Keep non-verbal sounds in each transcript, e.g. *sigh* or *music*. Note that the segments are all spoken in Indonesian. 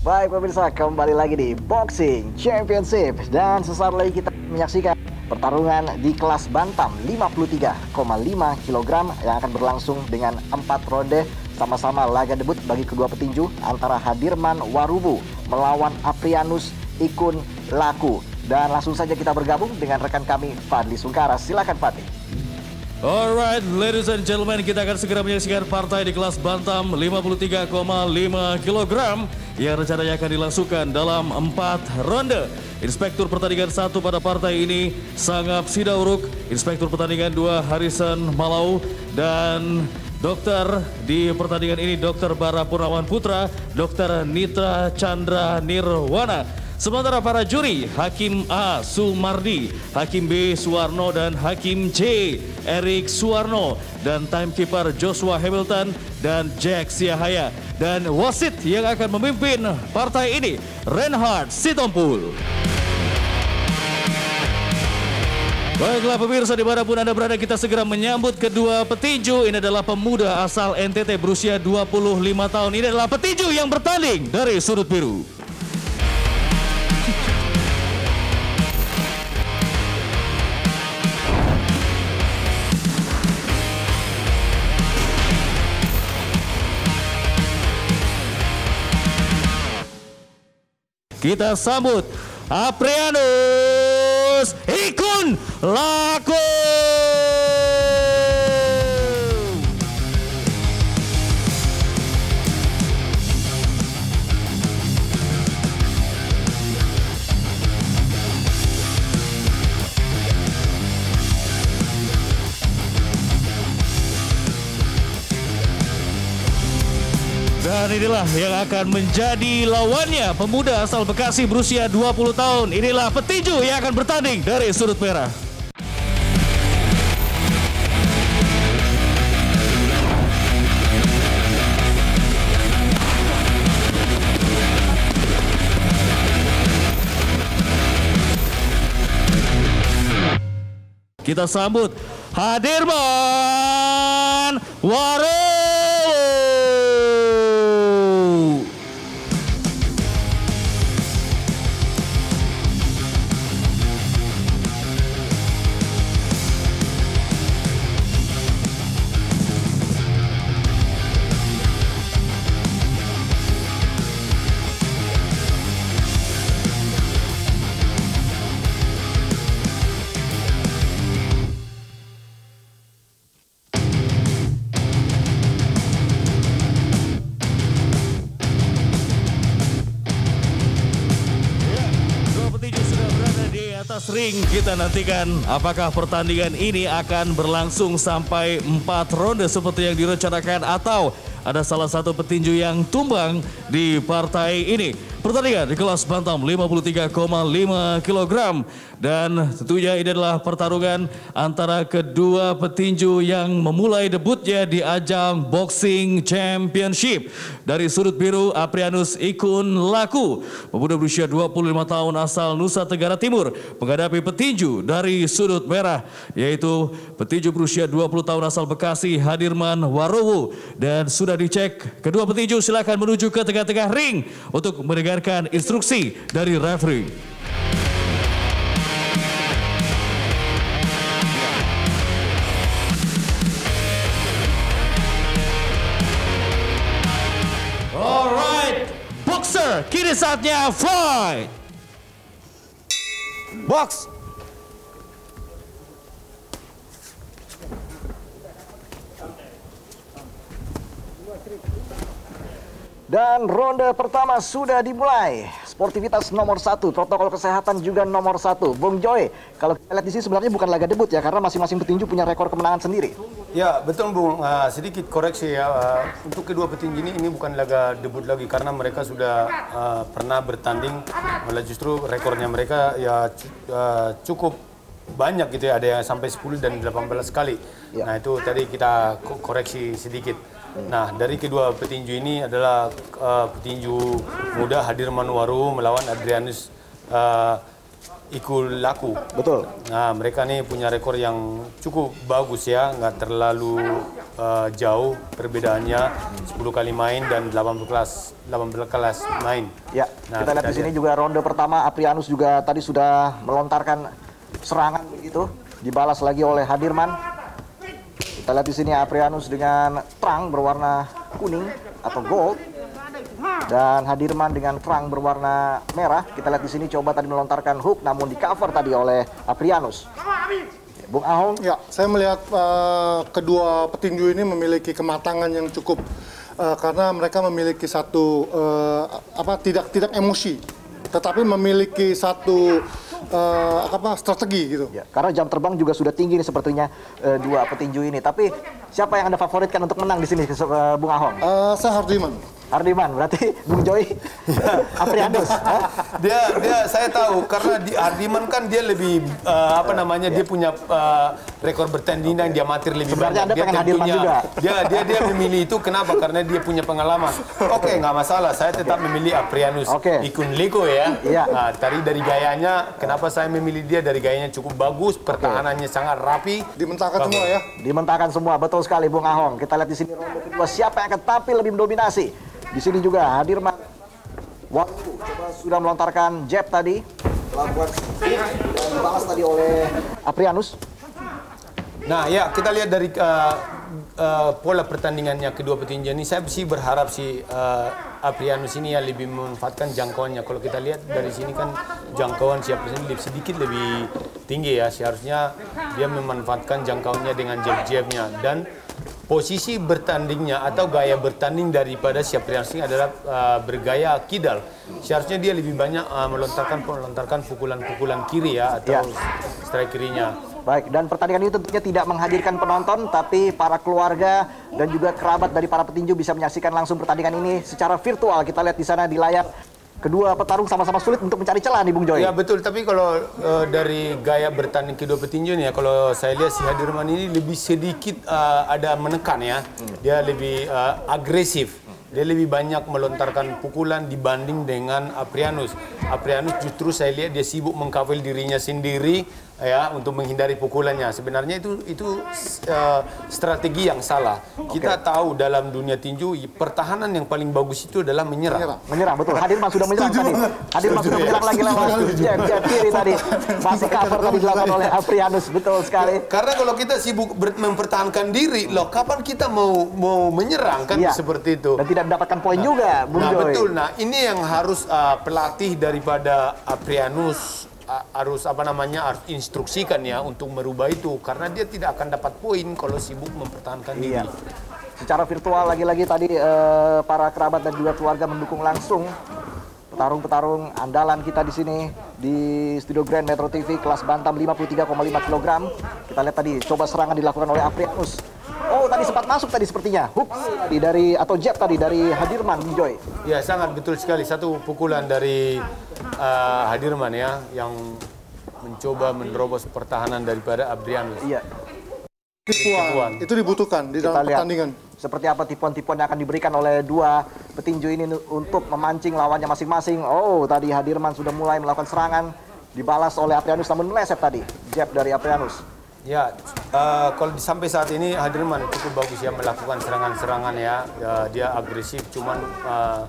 Baik pemirsa, kembali lagi di Boxing Championship dan sesaat lagi kita menyaksikan pertarungan di kelas bantam 53,5 kg yang akan berlangsung dengan empat ronde sama-sama laga debut bagi kedua petinju antara Hadirman Warubu melawan Aprianus Ikun Laku. Dan langsung saja kita bergabung dengan rekan kami Fadli Sungkara. Silakan Fadli. Alright, ladies and gentlemen, kita akan segera menyaksikan partai di kelas bantam 53,5 kg yang rencananya akan dilangsungkan dalam empat ronde. Inspektur pertandingan satu pada partai ini Sangap Sidauruk, Inspektur pertandingan dua Harrison Malau, dan dokter di pertandingan ini Dr. Bara Purnawan Putra, Dr. Nitra Chandra Nirwana. Sementara para juri, Hakim A. Sumardi, Hakim B. Suwarno, dan Hakim C. Erik Suwarno. Dan timekeeper Joshua Hamilton dan Jack Siahaya. Dan wasit yang akan memimpin partai ini, Reinhard Sitompul. Baiklah pemirsa di mana pun Anda berada kita segera menyambut kedua petinju. Ini adalah pemuda asal NTT berusia 25 tahun. Ini adalah petinju yang bertanding dari sudut biru. Kita sambut Aprianus Ikun Laku. Dan inilah yang akan menjadi lawannya pemuda asal Bekasi berusia 20 tahun. Inilah petinju yang akan bertanding dari sudut merah. Kita sambut Hadirman Waru. Ring. Kita nantikan apakah pertandingan ini akan berlangsung sampai empat ronde seperti yang direncanakan atau ada salah satu petinju yang tumbang di partai ini. Pertandingan di kelas bantam 53,5 kg dan tentunya ini adalah pertarungan antara kedua petinju yang memulai debutnya di ajang Boxing Championship. Dari sudut biru Aprianus Ikun Laku, pemuda berusia 25 tahun asal Nusa Tenggara Timur, menghadapi petinju dari sudut merah yaitu petinju berusia 20 tahun asal Bekasi Hadirman Warowo dan sudah dicek kedua petinju silakan menuju ke tengah-tengah ring untuk mendengarkan instruksi dari referee. Kini saatnya fight. Box! Dan ronde pertama sudah dimulai. Sportivitas nomor satu, protokol kesehatan juga nomor satu. Bung Joy, kalau kita lihat di sini sebenarnya bukan laga debut ya, karena masing-masing petinju punya rekor kemenangan sendiri. Ya betul Bung, Uh, sedikit koreksi ya. Uh, untuk kedua petinju ini ini bukan laga debut lagi karena mereka sudah uh, pernah bertanding, malah justru rekornya mereka ya uh, cukup banyak gitu ya, ada yang sampai 10 dan 18 kali. Ya. Nah itu tadi kita ko- koreksi sedikit. Nah dari kedua petinju ini adalah uh, petinju muda Hadirman Waru melawan Adrianus uh, ikut laku. Betul. Nah, mereka nih punya rekor yang cukup bagus ya, nggak terlalu uh, jauh perbedaannya 10 kali main dan 18 kelas 18 kelas main. Ya, Nah, kita lihat di sini juga ronde pertama Aprianus juga tadi sudah melontarkan serangan begitu, dibalas lagi oleh Hadirman. Kita lihat di sini Aprianus dengan terang berwarna kuning atau gold dan Hadirman dengan terang berwarna merah. Kita lihat di sini coba tadi melontarkan hook namun di cover tadi oleh Aprianus. Bung Ahong, Ya, saya melihat uh, kedua petinju ini memiliki kematangan yang cukup uh, karena mereka memiliki satu uh, apa tidak tidak emosi, tetapi memiliki satu uh, apa strategi gitu. ya, karena jam terbang juga sudah tinggi nih sepertinya eh, dua petinju ini. Tapi siapa yang anda favoritkan untuk menang di sini, eh, Bung Ahong? Uh, saya Hardiman. Hardiman, berarti Bung Joy *laughs* Aprianus. Dia dia saya tahu karena di Ardiman kan dia lebih uh, apa namanya dia punya uh, rekor bertandingan di amatir lebih Sebenarnya banyak. Anda Dia pengen tentunya- juga. Dia dia dia memilih itu kenapa? Karena dia punya pengalaman. Oke, nggak masalah. Saya tetap memilih Aprianus Oke. Ikun Liko ya. Iya. Nah, tadi dari gayanya, kenapa saya memilih dia dari gayanya cukup bagus, pertahanannya sangat rapi. Dimentahkan semua ya. Dimentahkan semua, betul sekali Bung Ahong. Kita lihat di sini ronde kedua siapa yang akan tampil lebih mendominasi. Di sini juga Hadirman Waktu coba sudah melontarkan jab tadi. Lakukan dan dibalas tadi oleh Aprianus. Nah, ya kita lihat dari uh, uh, pola pertandingannya kedua petinju ini, saya sih berharap si uh, Aprianus ini ya lebih memanfaatkan jangkauannya. Kalau kita lihat dari sini kan jangkauan si Aprianus lebih sedikit lebih tinggi ya. Seharusnya dia memanfaatkan jangkauannya dengan jab-jabnya dan posisi bertandingnya atau gaya bertanding daripada si Aprianus ini adalah uh, bergaya kidal. Seharusnya dia lebih banyak uh, melontarkan melontarkan pukulan-pukulan kiri ya atau strike kirinya. Baik, dan pertandingan ini tentunya tidak menghadirkan penonton, tapi para keluarga dan juga kerabat dari para petinju bisa menyaksikan langsung pertandingan ini secara virtual. Kita lihat di sana di layar kedua petarung sama-sama sulit untuk mencari celah nih Bung Joy. Ya betul, tapi kalau eh, dari gaya bertanding kedua petinju nih ya, kalau saya lihat si Hadirman ini lebih sedikit eh, ada menekan ya, dia lebih eh, agresif. Dia lebih banyak melontarkan pukulan dibanding dengan Aprianus. Aprianus justru saya lihat dia sibuk mengkafil dirinya sendiri ya untuk menghindari pukulannya. Sebenarnya itu itu eh, strategi yang salah. Kita tahu dalam dunia tinju pertahanan yang paling bagus itu adalah menyerang. Menyerang, betul. Hadirman sudah *laughs* menyerang tadi. Hadirman sudah menyerang lagi lewat jab, jab kiri tadi. Masih cover tadi dilakukan oleh Aprianus, betul sekali. Karena kalau kita sibuk mempertahankan diri, loh kapan kita mau mau menyerang kan Iya. seperti itu. Dan tidak mendapatkan poin juga, Bung Nah Joy. betul. Nah ini yang harus uh, pelatih daripada Aprianus uh, harus apa namanya harus instruksikan ya untuk merubah itu karena dia tidak akan dapat poin kalau sibuk mempertahankan Iya. diri. Secara virtual lagi-lagi tadi eh, para kerabat dan juga keluarga mendukung langsung petarung-petarung andalan kita di sini di Studio Grand Metro TV kelas bantam 53,5 kg. Kita lihat tadi coba serangan dilakukan oleh Aprianus. Oh, tadi sempat masuk tadi sepertinya. Hook tadi dari atau jab tadi dari Hadirman Joy. Ya sangat betul sekali satu pukulan dari uh, Hadirman ya yang mencoba menerobos pertahanan daripada Aprianus. Iya. Tipuan. Itu dibutuhkan di Kita dalam lihat pertandingan. seperti apa tipuan-tipuan yang akan diberikan oleh dua petinju ini untuk memancing lawannya masing-masing. Oh, tadi Hadirman sudah mulai melakukan serangan, dibalas oleh Aprianus namun meleset tadi. Jab dari Aprianus. Ya, eh, kalau sampai saat ini Hadirman cukup bagus ya melakukan serangan-serangan ya. Ya, Dia agresif, cuman eh,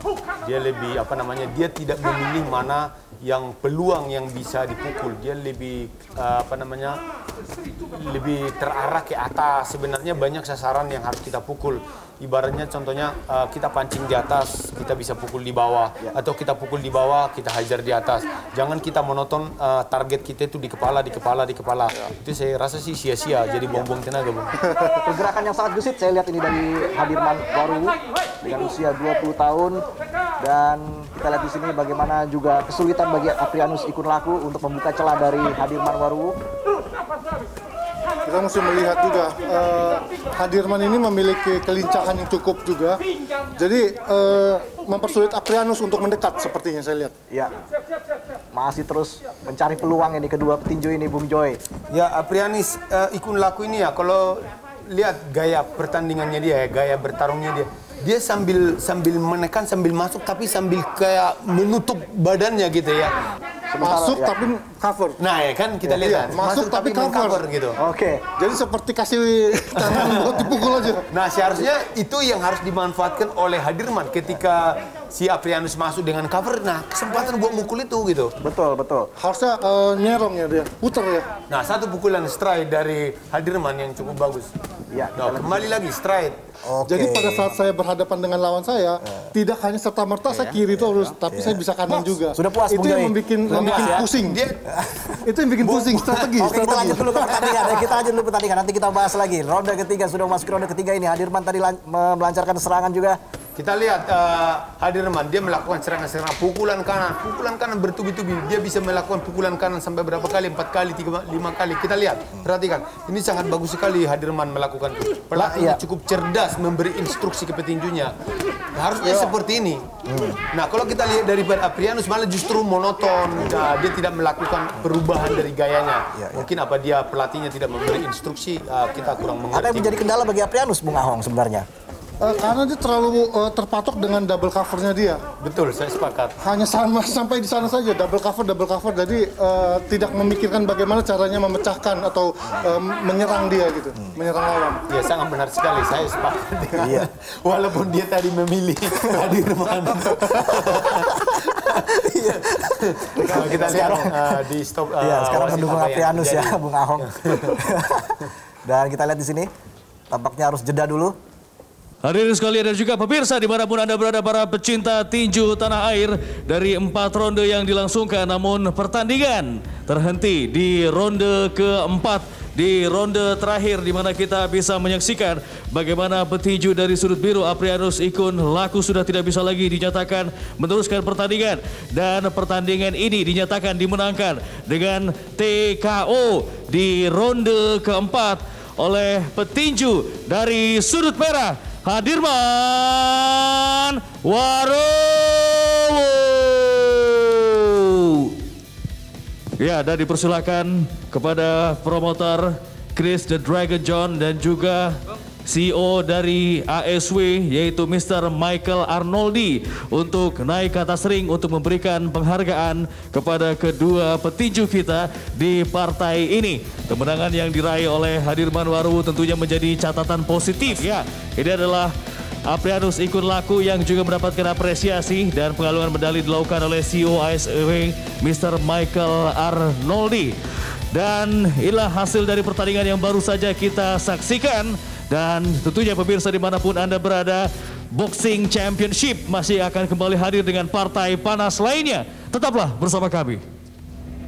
dia lebih apa namanya? Dia tidak memilih mana yang peluang yang bisa dipukul. Dia lebih eh, apa namanya? Lebih terarah ke atas. Sebenarnya banyak sasaran yang harus kita pukul. Ibaratnya contohnya eh, kita pancing di atas, kita bisa pukul di bawah, atau kita pukul di bawah, kita hajar di atas. Jangan kita monoton eh, target kita itu di kepala, di kepala, di kepala. Itu saya rasa sih sia-sia, jadi buang-buang tenaga, Bung. *laughs* Pergerakan yang sangat gesit saya lihat ini dari Hadirman Waru dengan usia 20 tahun dan kita lihat di sini bagaimana juga kesulitan bagi Aprianus Ikun Laku untuk membuka celah dari Hadirman Waru. Kita mesti melihat juga eh, Hadirman ini memiliki kelincahan yang cukup juga. Jadi eh, mempersulit Aprianus untuk mendekat sepertinya saya lihat. Ya. Masih terus mencari peluang ini kedua petinju ini Bung Joy. Ya, Aprianis eh, ikun laku ini ya, kalau lihat gaya pertandingannya dia, ya, gaya bertarungnya dia, dia sambil sambil menekan, sambil masuk, tapi sambil kayak menutup badannya gitu ya. Sementara, masuk ya. tapi cover. Nah ya kan kita Iya, lihat masuk tapi main cover. gitu. Oke. Jadi seperti kasih *laughs* tangan buat dipukul aja. Nah seharusnya itu yang harus dimanfaatkan oleh Hadirman ketika si Aprianus masuk dengan cover. Nah kesempatan buat mukul itu gitu. Betul, betul. Harusnya eh, nyerong ya dia, puter ya. Nah satu pukulan strike dari Hadirman yang cukup bagus. Ya, Nah, kembali lagi strike. Oke. Jadi pada saat saya berhadapan dengan lawan saya, tidak hanya serta merta saya kiri terus, tapi saya bisa kanan juga. Sudah puas, Itu yang membuat ya? pusing. Dia Itu yang bikin pusing strategi, Oke, kita strategi. lanjut dulu ke pertandingan. Ya, kita lanjut dulu pertandingan. Nanti kita bahas lagi. Ronde ketiga sudah masuk ke ronde ketiga ini. Hadirman tadi lan- melancarkan serangan juga. Kita lihat eh, Hadirman dia melakukan serangan-serangan pukulan kanan, pukulan kanan bertubi-tubi. Dia bisa melakukan pukulan kanan sampai berapa kali? Empat kali, tiga, lima kali. Kita lihat, perhatikan. Ini sangat bagus sekali Hadirman melakukan itu. Pelatihnya iya. cukup cerdas memberi instruksi ke petinjunya. Harusnya seperti ini. Nah, kalau kita lihat dari Aprianus malah justru monoton. Nah, dia tidak melakukan perubahan dari gayanya. Iya, iya. Mungkin apa dia pelatihnya tidak memberi instruksi, eh, kita kurang mengerti. Apa yang menjadi kendala bagi Aprianus, Bung Ahong sebenarnya? Eh, karena dia terlalu eh, terpatok dengan double covernya dia. Betul, saya sepakat. Hanya sama *laughs* sampai di sana saja double cover double cover jadi eh, tidak memikirkan bagaimana caranya memecahkan atau eh, menyerang dia gitu, menyerang lawan. Ya sangat benar sekali, saya sepakat dengan Iya. *laughs* Walaupun dia tadi memilih Hadirman. Kalau kita lihat uh, di stop uh, Iya, sekarang mendukung Aprianus ya. Bung Ahong. *laughs* Dan kita lihat di sini, tampaknya harus jeda dulu. Hadirin sekalian dan juga pemirsa di mana pun Anda berada para pecinta tinju tanah air dari empat ronde yang dilangsungkan namun pertandingan terhenti di ronde keempat. Di ronde terakhir di mana kita bisa menyaksikan bagaimana petinju dari sudut biru Aprianus Ikun Laku sudah tidak bisa lagi dinyatakan meneruskan pertandingan. Dan pertandingan ini dinyatakan dimenangkan dengan TKO di ronde keempat oleh petinju dari sudut merah Hadirman Warowo. Ya, dan dipersilakan kepada promotor Chris the Dragon John dan juga CEO dari ASW yaitu Mr. Michael Arnoldi untuk naik ke atas ring untuk memberikan penghargaan kepada kedua petinju kita di partai ini. Kemenangan yang diraih oleh Hadirman Waru tentunya menjadi catatan positif ya. Ini adalah Aprianus Ikun Laku yang juga mendapatkan apresiasi dan pengalungan medali dilakukan oleh CEO ASW Mr. Michael Arnoldi. Dan inilah hasil dari pertandingan yang baru saja kita saksikan. Dan tentunya pemirsa di mana pun Anda berada, Boxing Championship masih akan kembali hadir dengan partai panas lainnya. Tetaplah bersama kami.